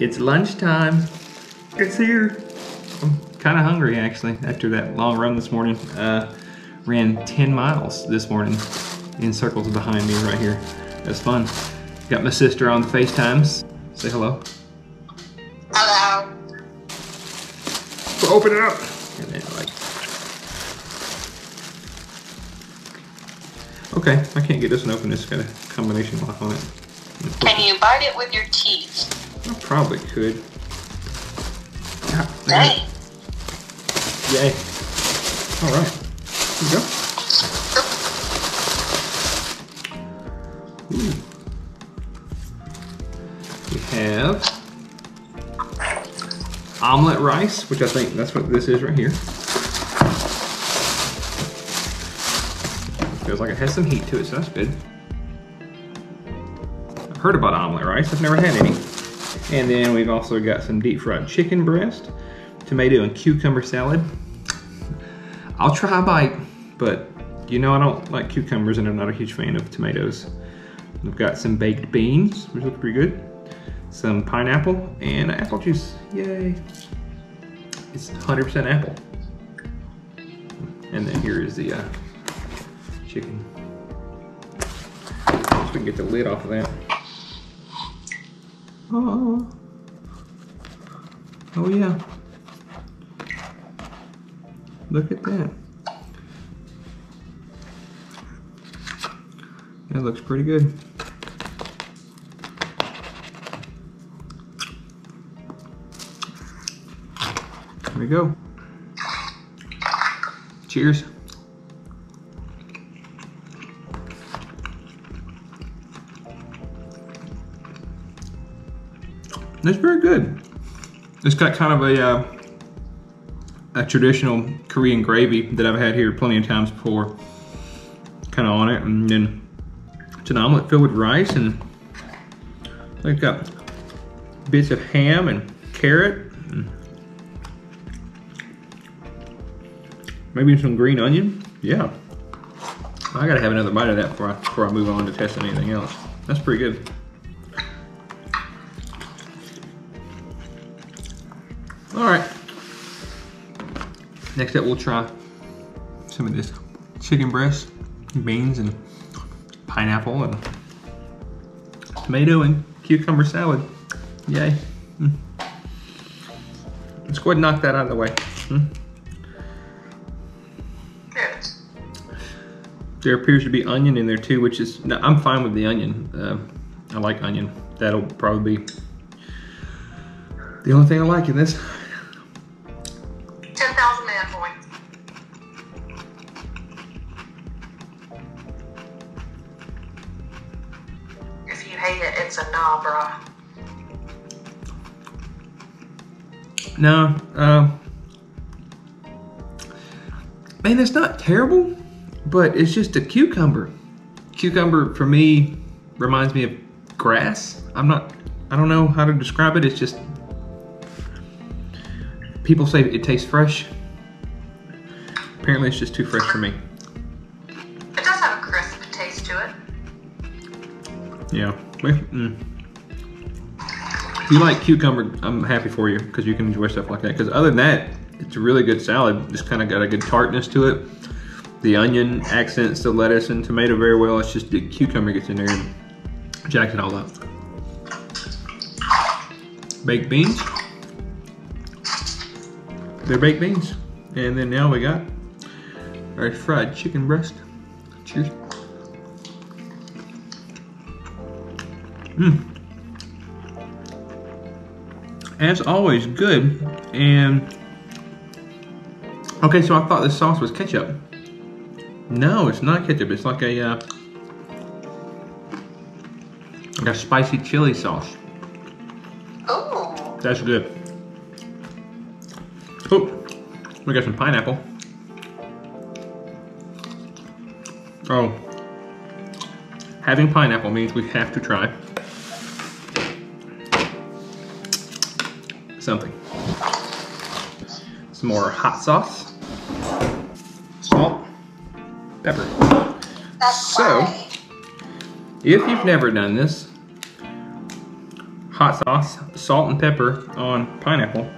It's lunchtime. It's here. I'm kind of hungry actually after that long run this morning. Uh, ran 10 miles this morning in circles behind me right here. That's fun. Got my sister on the FaceTimes. Say hello. Hello. Open it up. And then like. Okay, I can't get this one open. It's got a combination lock on it. Can you bite it with your teeth? I probably could. Yeah. Yay. All right. Here we go. Ooh. We have omelet rice, which I think that's what this is right here. Feels like it has some heat to it, so that's good. I've heard about omelet rice. I've never had any. And then we've also got some deep fried chicken breast, tomato and cucumber salad. I'll try a bite, but you know I don't like cucumbers and I'm not a huge fan of tomatoes. We've got some baked beans, which look pretty good. Some pineapple and apple juice. Yay. It's 100% apple. And then here is the uh, chicken. So we can get the lid off of that. Oh. Oh yeah. Look at that. That looks pretty good. There we go. Cheers. That's very good. It's got kind of a uh, a traditional Korean gravy that I've had here plenty of times before, kind of on it, and then it's an omelet filled with rice, and they've got bits of ham and carrot, and maybe some green onion. Yeah, I gotta have another bite of that before I, before I move on to testing anything else. That's pretty good. All right. Next up, we'll try some of this chicken breast, beans, and pineapple, and tomato and cucumber salad. Yay. Mm. Let's go ahead and knock that out of the way. Good. There appears to be onion in there too, which is, no, I'm fine with the onion. Uh, I like onion. That'll probably be the only thing I like in this. Hate it, it's a nah, bruh. No, uh, man, it's not terrible, but it's just a cucumber. Cucumber for me reminds me of grass. I'm not, I don't know how to describe it. It's just, people say it tastes fresh. Apparently, it's just too fresh for me. It does have a crisp taste to it. Yeah. Mm. If you like cucumber, I'm happy for you because you can enjoy stuff like that. Because other than that, it's a really good salad. It's kind of got a good tartness to it. The onion accents the lettuce and tomato very well. It's just the cucumber gets in there and jacks it all up. Baked beans. They're baked beans. And then now we got our fried chicken breast. Cheers. Mm. As always, good. And okay, so I thought this sauce was ketchup. No, it's not ketchup. It's like a uh, like a spicy chili sauce. Oh, That's good. Oh, we got some pineapple. Oh, having pineapple means we have to try something. Some more hot sauce, salt, pepper. That's So- right. If you've never done this, hot sauce, salt and pepper on pineapple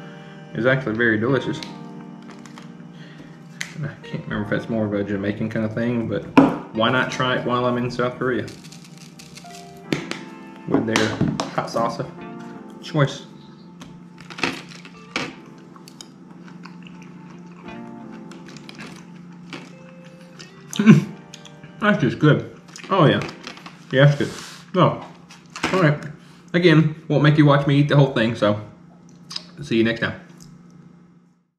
is actually very delicious. I can't remember if that's more of a Jamaican kind of thing, but why not try it while I'm in South Korea? With their hot sauce choice. That's just good. Oh yeah. Yeah, that's good. Oh. Alright. Again, won't make you watch me eat the whole thing, so see you next time.